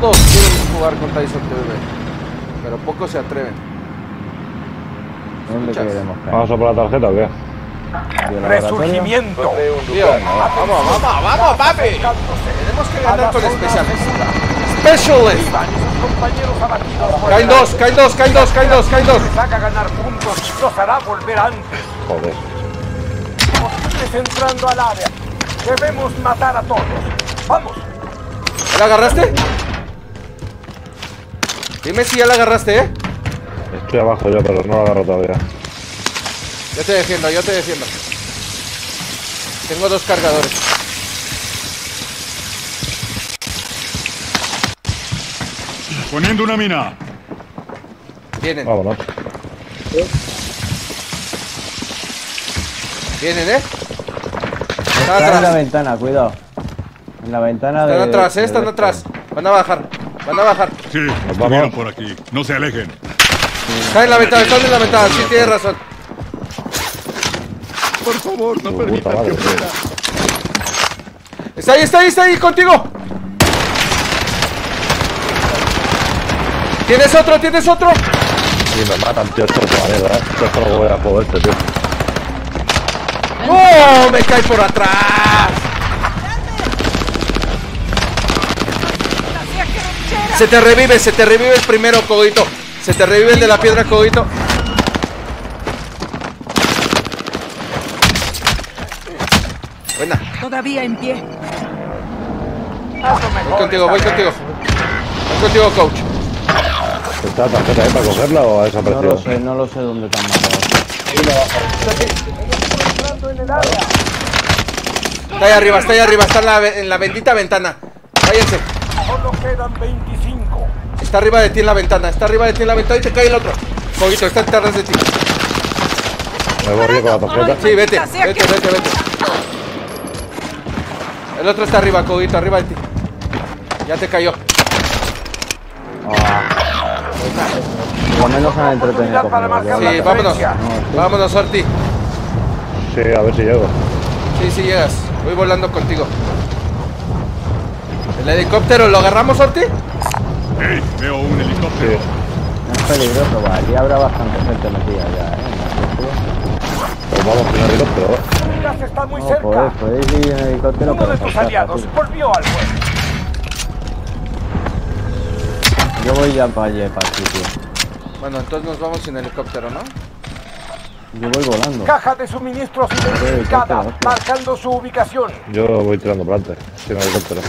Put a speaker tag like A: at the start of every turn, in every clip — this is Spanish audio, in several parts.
A: Todos quieren jugar con Tyson TV, pero pocos se atreven.
B: ¿Dónde queremos?
C: ¿Vamos a por la tarjeta o qué?
B: ¿Y?
D: Resurgimiento.
A: Tío, vamos, vamos, vamos, papi. Tenemos que ganar con especialista. Specialist.
D: Y
A: Caen dos, caen dos, caen dos, caen dos, caen dos.
D: haga ganar puntos, los hará volver antes.
C: Joder.
D: Entrando al área. Debemos matar a todos. Vamos.
A: ¿Ya la agarraste? Dime si ya la agarraste, ¿eh?
C: Estoy abajo yo, pero no lo agarro todavía.
A: Yo te defiendo, yo te defiendo. Tengo dos cargadores.
E: Poniendo una mina.
A: Vienen,
C: Vámonos.
A: vienen, ¿eh? Están
B: Está en la
A: atrás,
B: ventana, cuidado. En la ventana de.
A: están atrás, ¿eh?
B: de-
A: Están atrás. Van a bajar, van a bajar.
E: Sí, estuvieron por aquí. No se alejen.
A: Están en la ventana, están en la ventana, sí tienes razón.
E: Por favor, no
C: puta
E: que muera.
A: Está ahí, está ahí, está ahí, contigo. ¿Tienes otro? ¿Tienes otro?
C: Y me matan, tío. Esto es mierda, ¿eh? Esto no lo voy a joder, este, tío.
A: ¡No! ¡Me cae por atrás! Se te revive, se te revive el primero, Codito. Se te revive el de la piedra, Codito. Buena.
F: Todavía en pie.
A: Voy contigo, voy contigo. Voy contigo, coach.
C: ¿Está la tarjeta ahí para cogerla o ha
B: No
C: desaparecido?
B: lo sé, no lo sé dónde te han matado.
A: Está ahí arriba, está ahí arriba, está en la, ve- en la bendita ventana. Váyanse.
D: Solo quedan 25.
A: Está arriba de ti en la ventana, está arriba de ti en la ventana y te cae el otro. Codito, está detrás de ti.
C: Me voy yo con la tarjeta.
A: Sí, vete, vete, vete, vete. El otro está arriba, Codito, arriba de ti. Ya te cayó.
B: Por lo menos han entretenido.
A: Sí, vámonos. Vámonos, Orti.
C: Sí, a ver si llego.
A: Sí, sí llegas. Voy volando contigo. El helicóptero, ¿lo agarramos, Orti?
E: Hey, veo un
C: Sí.
E: helicóptero.
B: Es peligroso, va. Allí habrá bastante gente metida ya, ¿eh? En.
C: Pues vamos con el helicóptero, ¿eh?
D: Está muy
B: No,
D: cerca.
B: podéis, podéis ir en helicóptero,
D: Uno de tus aliados
B: fácil.
D: volvió al juego.
B: Yo voy ya para allí, para el sitio.
A: Bueno, entonces nos vamos en helicóptero, ¿no?
B: Yo voy volando.
D: Caja de suministros identificada, marcando su ubicación.
C: Yo voy tirando adelante. Sin helicóptero.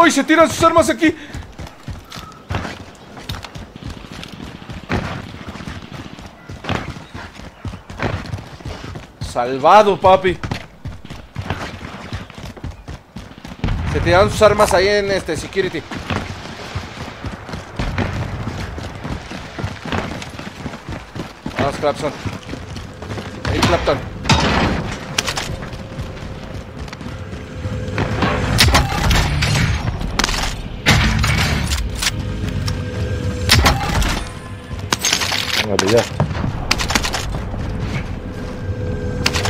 A: ¡Uy! Se tiran sus armas aquí. Salvado, papi. Se tiraron sus armas ahí en este security. Vamos, Clapson. Ahí, Clapton.
C: Venga, pillar.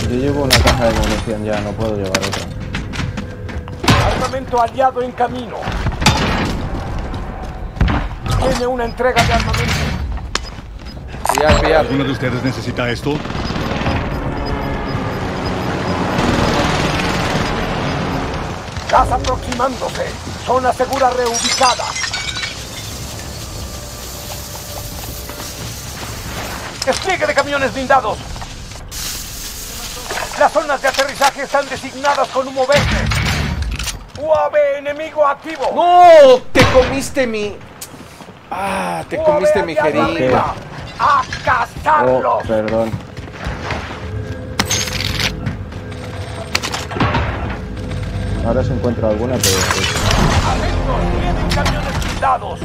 B: Yo llevo una caja de munición ya, no puedo llevar otra.
D: Armamento aliado en camino. Tiene una entrega de armamento.
A: Pillar, pillar.
E: ¿Alguno de ustedes necesita esto?
D: Gas aproximándose. Zona segura reubicada. Despliegue de camiones blindados. Las zonas de aterrizaje están designadas con humo verde. UAV enemigo activo.
A: ¡No! Te comiste mi. Ah, te
D: UAV
A: comiste mi jeringa.
D: ¡A
B: Oh,
D: cazarlos!
B: perdón. Ahora se encuentra alguna, pero...
D: Atentos, vienen camiones blindados.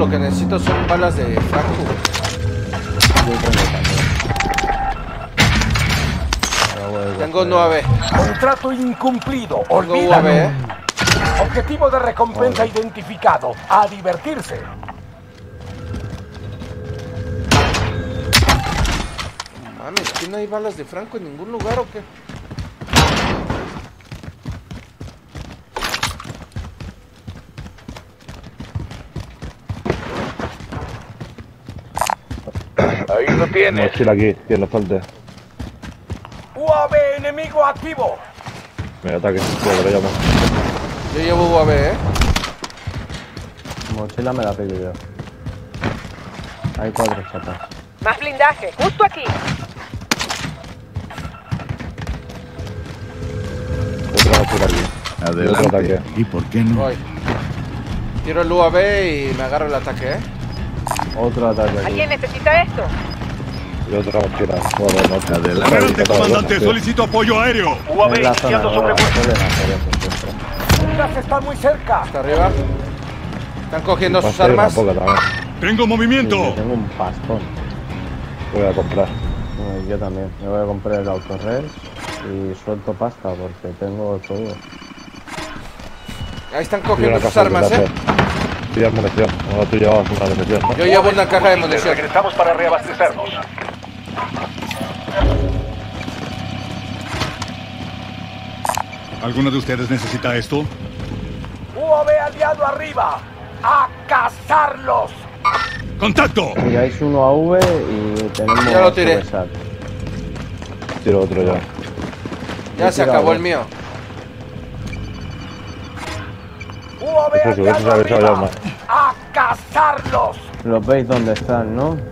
A: Lo que necesito son balas de Franco.
B: Tengo también. Ahora voy a
A: Tengo
B: coger-
A: 9.
D: Contrato incumplido. Olvídalo.
A: ¿eh?
D: Objetivo de recompensa identificado. A divertirse.
A: Mames, ¿aquí no hay balas de Franco en ningún lugar o qué?
D: Ahí lo tienes.
C: Mochila aquí, que le falte.
D: UAV enemigo activo.
C: Me ataque, le llamo.
A: Yo llevo UAV, ¿eh?
B: Mochila me la pido yo. Hay cuatro chapas.
F: Más blindaje, justo aquí.
C: Otra mochila aquí. Otro ataque.
E: Adelante. ¿Y por qué no?
A: Voy. Tiro el UAV y me agarro el ataque, ¿eh?
B: Otro ataque aquí.
F: ¿Alguien necesita esto?
C: Y otra mochila. Bueno, no,
E: Adelante,
C: Adelante,
E: comandante. Solicito apoyo aéreo.
D: UAV iniciando
B: nueva,
D: sobrevuelo.
B: suelen hacer eso siempre.
D: Un gas está muy cerca.
A: Hasta arriba. Están cogiendo sus armas.
C: poca.
E: Tengo
B: Sí,
E: movimiento.
B: yo tengo un pastón.
C: Voy a comprar.
B: Bueno, Yo también. Me voy a comprar el autorrel y suelto pasta porque tengo todo.
A: Ahí están cogiendo sus armas, ¿eh?
C: Pillas munición. No, tú llevabas una munición, ¿no?
A: Yo llevo una caja de munición.
D: Regresamos para reabastecernos.
E: ¿Alguno de ustedes necesita esto?
D: UAV aliado arriba. A cazarlos.
E: ¡Contacto!
B: Tiráis uno a V y tenemos
A: Ya lo tiré.
C: Tiro otro ya.
A: Ya se acabó el mío.
D: UAV aliado arriba. A cazarlos.
B: Los veis dónde están, ¿no?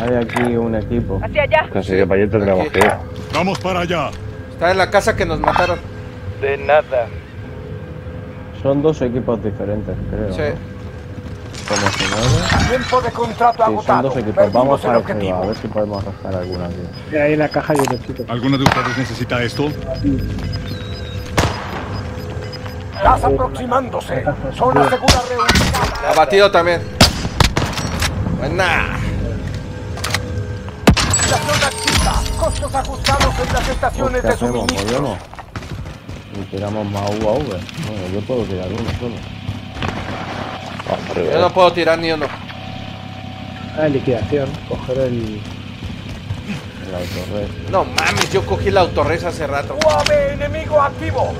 B: Hay aquí un equipo.
F: Hacia allá.
C: Que para allá ir.
E: Vamos para allá.
A: Está en la casa que nos mataron.
D: De nada.
B: Son dos equipos diferentes, creo.
A: Sí.
B: ¿no? Como si no.
D: Tiempo de contrato
B: Sí, son
D: agotado.
B: dos equipos.
D: Perdimos
B: Vamos a
D: objetivo.
B: a ver si podemos arrastrar alguna aquí.
G: Ahí en la caja hay un chico.
E: ¿Alguno de ustedes necesita esto?
D: Gas aproximándose. Zona segura reubicada.
A: Abatido también. Buena.
D: Ajustados en las
B: Pues,
D: estaciones
B: ¿Qué
D: de
B: hacemos?
D: suministro.
B: ¿Movemos? Y tiramos más U a V. Bueno, yo puedo tirar uno solo.
A: Yo no puedo tirar ni uno.
G: Ah, liquidación. Coger el.
B: El autorrel.
A: No mames, yo cogí la autorres hace rato.
D: UAV enemigo activo.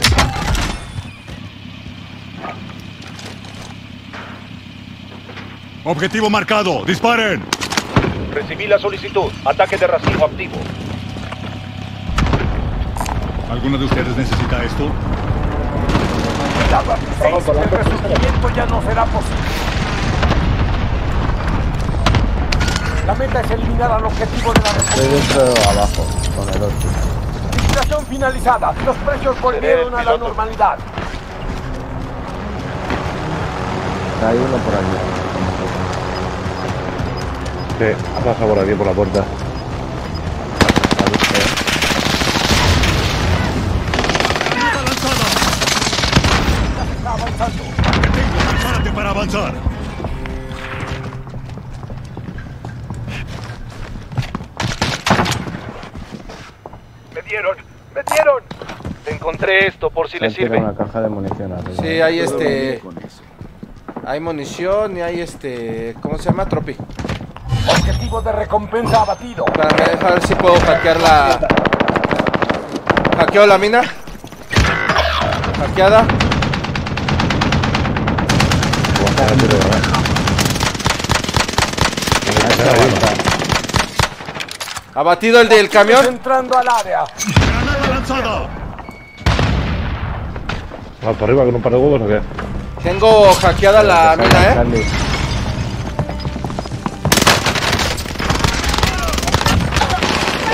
E: Objetivo marcado. ¡Disparen!
D: Recibí la solicitud. Ataque de racimo activo.
E: ¿Alguno de ustedes necesita esto?
D: El resurgimiento ya no será posible. La meta es eliminar al objetivo de la
B: Estoy dentro de abajo, con el 8.
D: Liquidación finalizada. Los precios volvieron a la normalidad.
B: Hay uno por allí.
C: Sí, pasa por aquí, por la puerta.
B: Ha visto, ¿eh?
D: Está avanzando.
E: Detengo. Prepárate para avanzar.
D: Me dieron. Me dieron. Encontré esto por si le sirve.
B: una caja de munición arriba.
A: Sí, hay este. Hay munición y hay este. ¿Cómo se llama? Tropi.
D: Objetivo de recompensa abatido.
A: Espérame, deja ver si puedo hackear la. ¿Hackeo la mina? Hackeada.
C: Vamos a tiro, ¿eh?
A: Abatido el del camión.
D: Entrando al área.
E: ¡Granada lanzada!
C: ¿Vamos para arriba con un par de huevos o qué?
A: Tengo hackeada la mina, eh.
B: Charlie,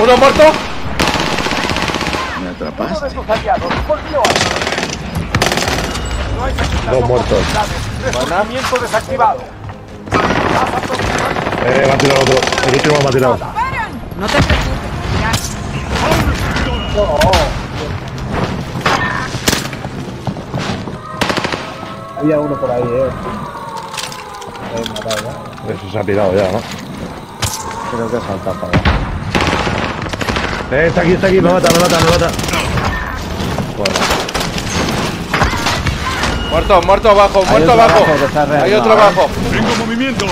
A: Uno muerto.
D: Uno de tus aliados volvió a. No hay
C: Dos muertos.
D: Resurgimiento desactivado.
C: Eh, me ha tirado otro. El último me ha tirado.
F: No te preocupes. Ya.
G: Había uno por ahí, eh. Matado, ¿eh?
C: Eso se ha tirado ya, ¿no?
B: creo que salta para abajo.
C: Eh, está aquí, está aquí. Me mata, me mata, me mata. Bueno,
A: Muerto, muerto abajo, muerto abajo. Hay otro abajo.
E: Tengo movimiento.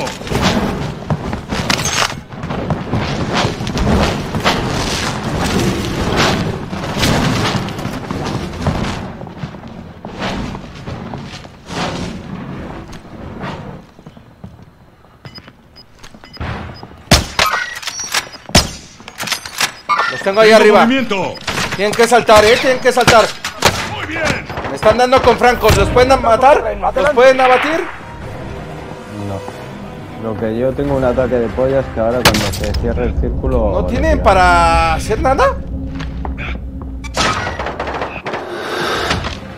A: Los tengo ahí
E: Tengo
A: arriba.
E: movimiento.
A: Tienen que saltar, eh. Tienen que saltar. Me están dando con francos. ¿Los pueden matar? ¿Los pueden abatir?
B: No. Lo que yo tengo un ataque de pollas que ahora cuando se cierre el círculo.
A: ¿No tienen para hacer nada?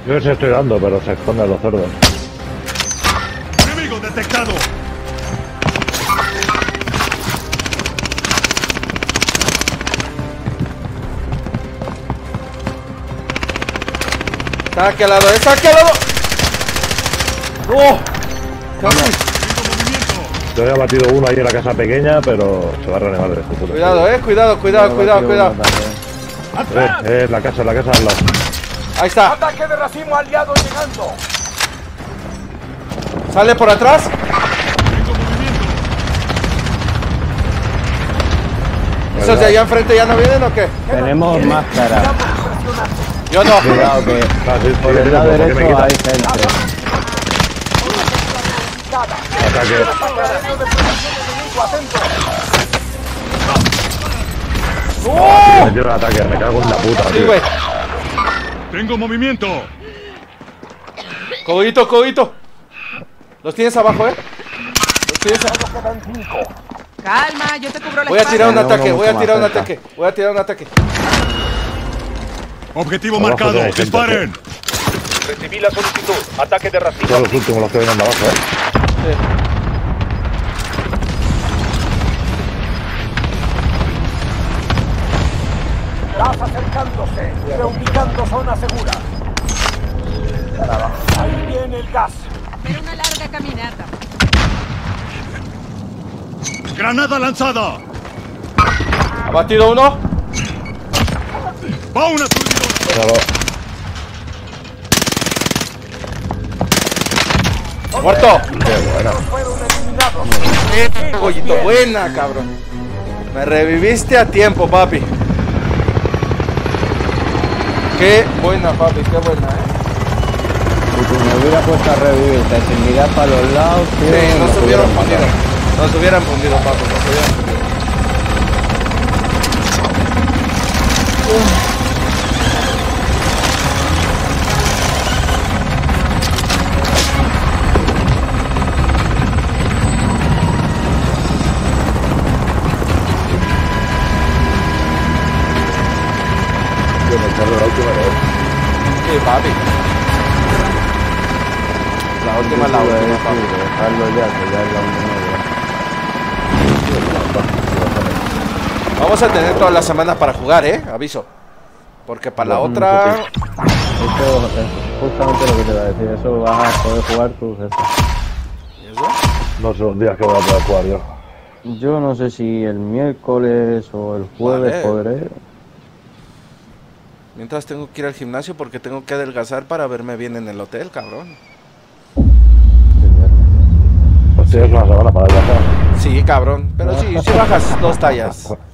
C: Yo les estoy dando, pero se esconden los cerdos.
E: Enemigo detectado.
A: Aquí al lado, está aquí al lado. ¡Oh! Casi.
C: Yo he batido uno ahí en la casa pequeña, pero se va a renegar de este puto.
A: Cuidado, eh. Cuidado, cuidado, cuidado, cuidado.
B: uno también.
C: Eh, eh, la casa, la casa al lado.
A: Ahí está.
D: Ataque de racimo aliado llegando.
A: Sale por atrás. ¿Esos de allá enfrente ya no vienen o qué?
B: Tenemos máscara.
A: Yo no.
B: Cuidado que por el lado
C: ¿por qué me
B: derecho hay gente.
C: Ataque.
A: ¡Oh!
C: Me tiro el ataque, me cago en la puta,
A: Sí,
C: tío.
E: Tengo movimiento.
A: Codito, codito. Los tienes abajo, eh. Los tienes abajo.
F: Calma, yo te cubro la
A: Voy a tirar un ataque, voy a tirar un ataque. Voy a tirar un ataque.
E: Objetivo
C: Abajo
E: marcado. Disparen.
D: Recibí la solicitud. Ataque de racimo.
C: Son los últimos los que vienen de abajo, eh.
D: Gas acercándose. Reubicando zona segura. Ahí viene el gas.
F: Era una larga caminata.
E: Granada lanzada.
A: Ha batido uno.
E: Va una.
A: Muerto.
C: Qué buena.
A: Goyito, buena, cabrón. Me reviviste a tiempo, papi. Qué buena, papi, qué buena, eh.
B: Si me hubiera puesto a revivirte sin mirar para los lados,
A: Sí, nos
B: nos
A: hubieran fundido. Nos hubieran fundido, papi, nos hubieran fundido.
C: Última,
A: la última,
B: dejarlo ya, que ya es la y media.
A: Vamos a tener toda la semana para jugar, eh. Aviso. Porque para la otra.
B: Eso es justamente lo que te iba a decir. Eso vas a poder jugar tú, jefe.
C: No son días que voy a poder jugar yo.
B: Yo no sé si el miércoles o el jueves
A: Vale.
B: podré.
A: Mientras tengo que ir al gimnasio porque tengo que adelgazar para verme bien en el hotel, cabrón.
C: Pues tienes una semana para adelgazar.
A: Sí, cabrón. Pero sí, sí bajas dos tallas.